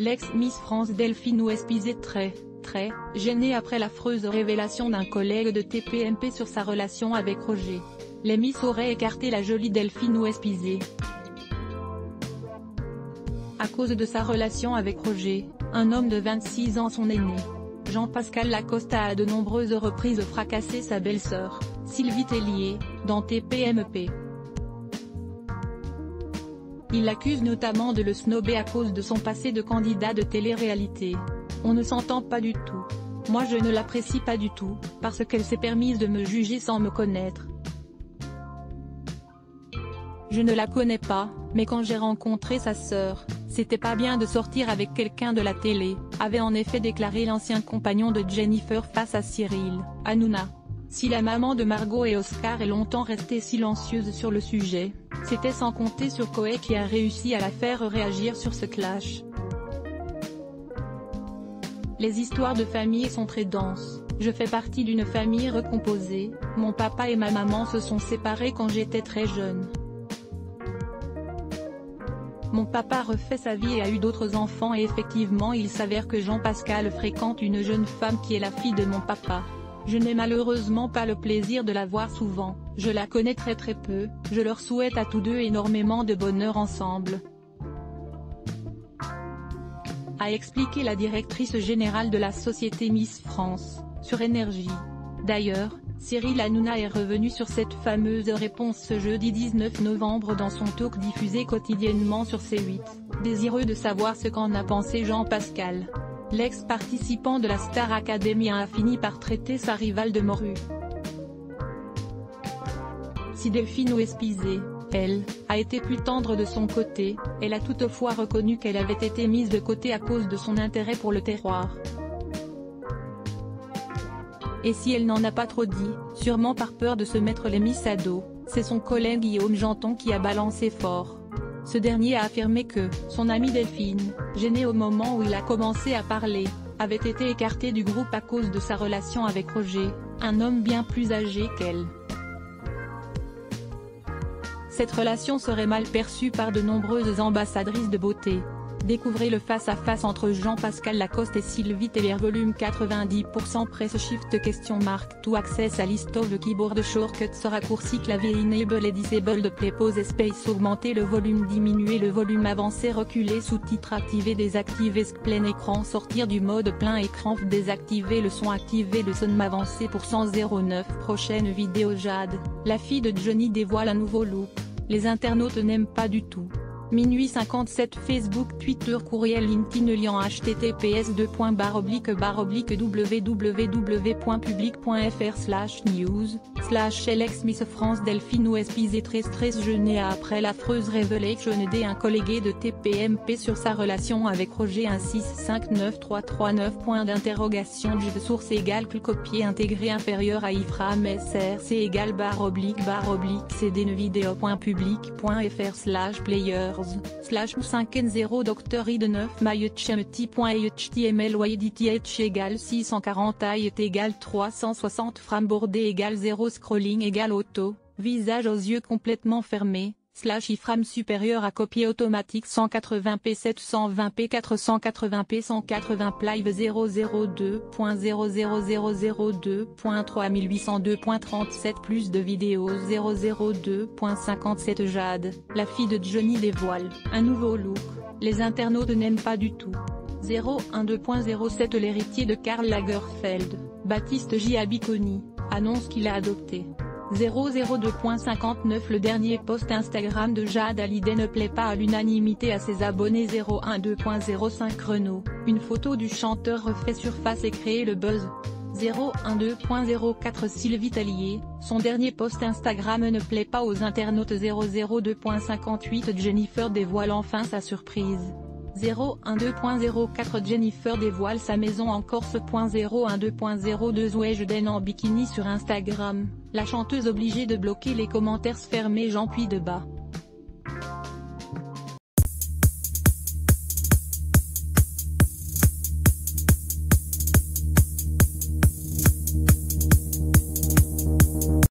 L'ex-Miss France Delphine Ouespizé très, très, gênée après l'affreuse révélation d'un collègue de TPMP sur sa relation avec Roger. Les Miss auraient écarté la jolie Delphine Ouespizé. À cause de sa relation avec Roger, un homme de 26 ans son aîné. Jean-Pascal Lacoste a à de nombreuses reprises fracassé sa belle-sœur, Sylvie Tellier, dans TPMP. Il l'accuse notamment de le snober à cause de son passé de candidat de télé-réalité. On ne s'entend pas du tout. Moi je ne l'apprécie pas du tout, parce qu'elle s'est permise de me juger sans me connaître. Je ne la connais pas, mais quand j'ai rencontré sa sœur, c'était pas bien de sortir avec quelqu'un de la télé, avait en effet déclaré l'ancien compagnon de Jennifer face à Cyril, Hanouna. Si la maman de Margot et Oscar est longtemps restée silencieuse sur le sujet, c'était sans compter sur Coé qui a réussi à la faire réagir sur ce clash. Les histoires de famille sont très denses, je fais partie d'une famille recomposée, mon papa et ma maman se sont séparés quand j'étais très jeune. Mon papa refait sa vie et a eu d'autres enfants et effectivement il s'avère que Jean-Pascal fréquente une jeune femme qui est la fille de mon papa. Je n'ai malheureusement pas le plaisir de la voir souvent, je la connais très très peu, je leur souhaite à tous deux énormément de bonheur ensemble. A expliqué la directrice générale de la société Miss France, sur Énergie. D'ailleurs, Cyril Hanouna est revenu sur cette fameuse réponse ce jeudi 19 novembre dans son talk diffusé quotidiennement sur C8, désireux de savoir ce qu'en a pensé Jean-Pascal. L'ex-participant de la Star Academy a fini par traiter sa rivale de morue. Si Delphine Ouespizé, elle, a été plus tendre de son côté, elle a toutefois reconnu qu'elle avait été mise de côté à cause de son intérêt pour le terroir. Et si elle n'en a pas trop dit, sûrement par peur de se mettre les miss à dos, c'est son collègue Guillaume Janton qui a balancé fort. Ce dernier a affirmé que, son amie Delphine, gênée au moment où il a commencé à parler, avait été écartée du groupe à cause de sa relation avec Roger, un homme bien plus âgé qu'elle. Cette relation serait mal perçue par de nombreuses ambassadrices de beauté, Découvrez le face-à-face entre Jean-Pascal Lacoste et Sylvie Tellier volume 90% Press Shift question marque To access à list of keyboard shortcuts raccourci clavier enable et disable play pause space augmenter le volume diminuer le volume avancer reculer sous-titres activer désactiver plein écran sortir du mode plein écran désactiver le son activer le son avancer pour 109 prochaine vidéo Jade, la fille de Johnny dévoile un nouveau look, les internautes n'aiment pas du tout. Minuit 57 Facebook Twitter Courriel LinkedIn Lien https www.public.fr slash news, slash LX Miss France Delphine ou Espise très stress jeûné après l'affreuse révélation d'un collègue de TPMP sur sa relation avec Roger 1659339 point d'interrogation de source égale copier intégré inférieur à ifram src égale barre oblique barre oblique cd vidéo.public.fr slash players slash 5 n 0 Dr id 9 myhtml ydth égale 640 height égale 360 frame bordé égale 0 scrolling égale auto, visage aux yeux complètement fermés, slash iframe supérieur à copier automatique 180p 720p 480p 180 live 002.00002.3802.37 plus de vidéos 002.57 Jade, la fille de Johnny dévoile, un nouveau look, les internautes n'aiment pas du tout. 012.07 L'héritier de Karl Lagerfeld, Baptiste J. Abiconi, annonce qu'il a adopté. 002.59 Le dernier post Instagram de Jade Hallyday ne plaît pas à l'unanimité à ses abonnés 012.05 Renault, une photo du chanteur refait surface et crée le buzz. 012.04 Sylvie Tellier, son dernier post Instagram ne plaît pas aux internautes 002.58 Jennifer dévoile enfin sa surprise. 012.04 Jennifer dévoile sa maison en Corse. 012.02 Zoé en bikini sur Instagram, la chanteuse obligée de bloquer les commentaires fermés Jean Puy de bas.